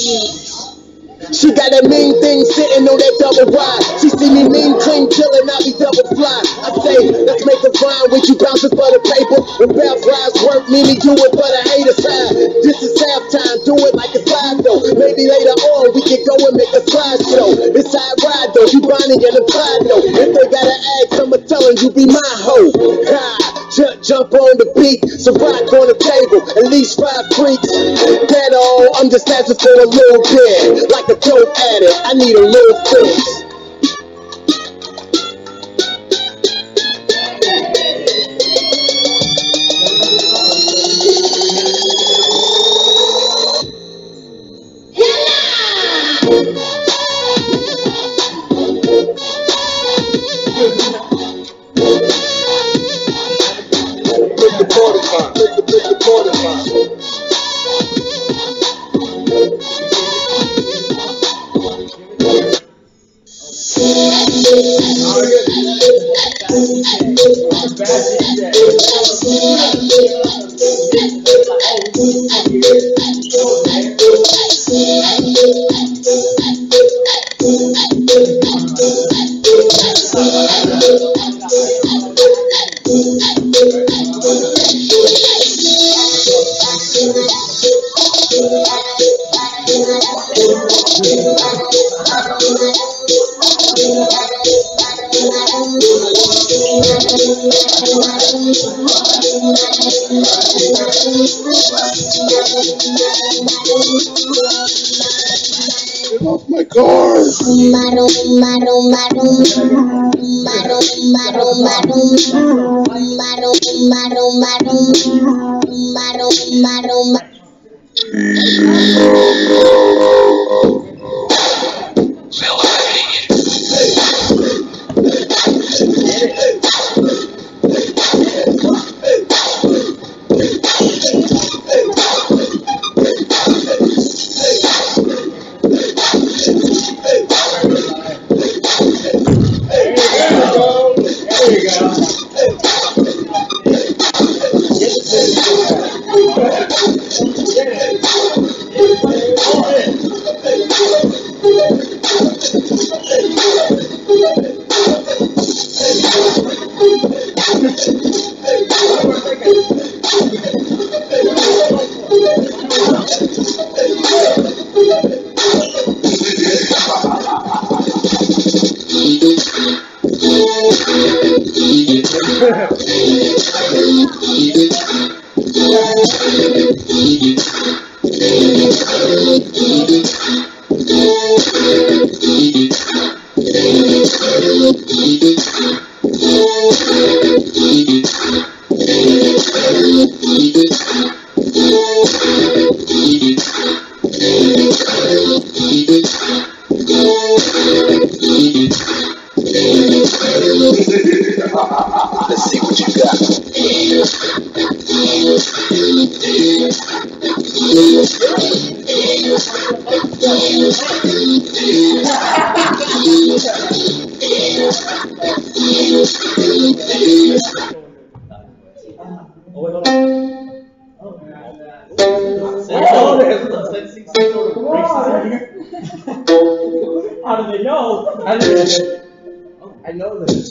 She got a mean thing sitting on that double wide. She see me mean, clean, chillin', I be double fly. I say, let's make a grind with you bouncing for the paper. When rap rise work, me do it for the hater side. This is halftime, do it like a slide though. Maybe later on we can go and make a slide show. It's how ride though, you Bonnie and Clyde though. If they gotta ask, I'ma tell 'em you be my hoe. Jump, on the beat, rock on the table, at least five freaks. That all, I'm just asking for a little bit, like a dope addict. I need a little fix. Get off my car. Let's How do they know? I I know this.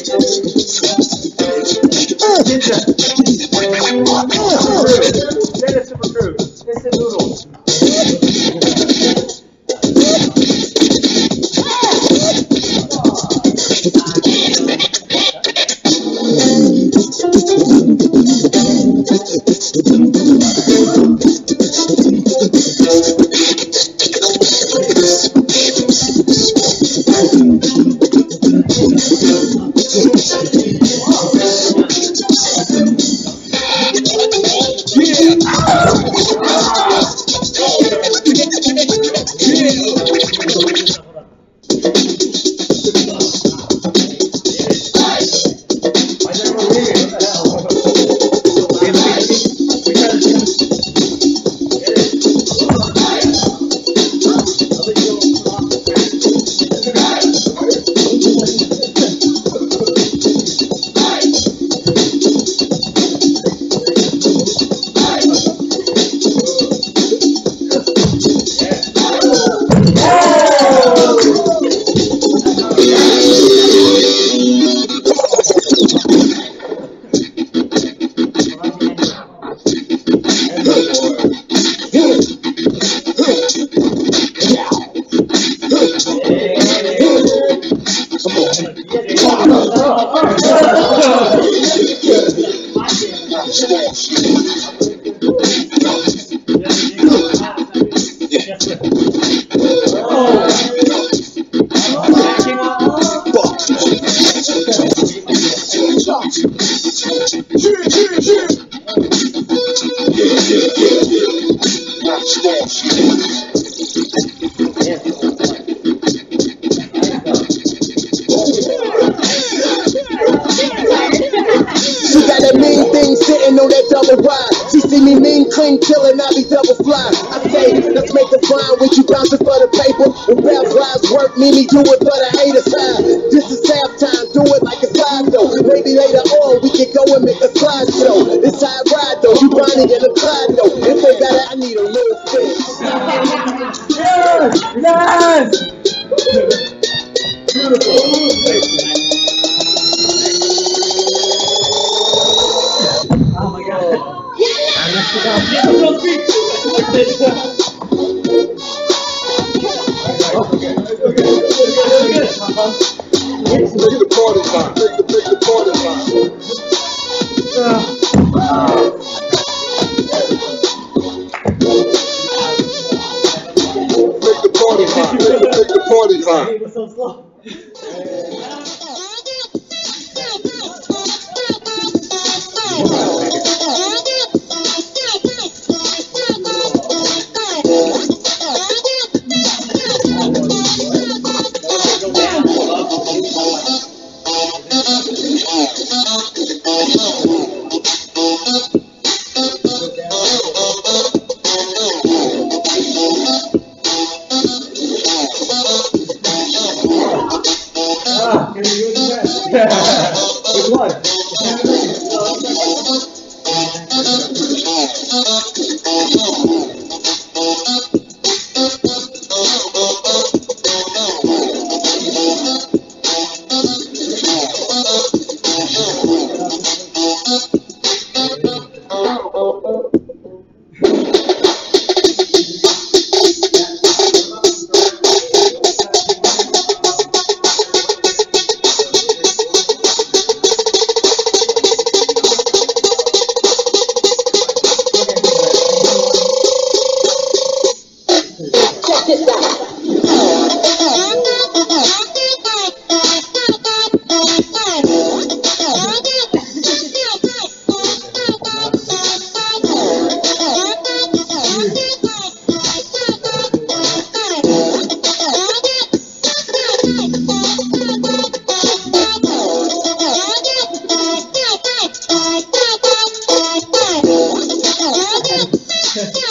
Gracias. She clean, killing, I be double fly. I say, let's make a grind with you bouncing for the paper. When rap flies work, Mimi do it for the hater side. This is halftime, do it like a slide though. Maybe later on we can go and make a slide show. This how I ride though, you Bonnie and a Clyde though. If they got it, I need a little bit. Yes! Yes! Oh Make the party time. Thank you.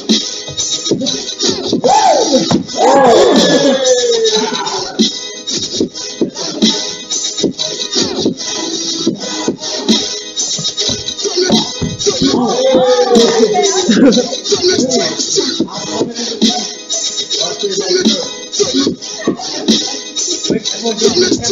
Let's go.